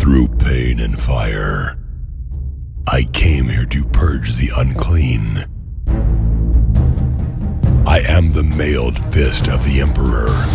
through pain and fire. I came here to purge the unclean. I am the mailed fist of the Emperor.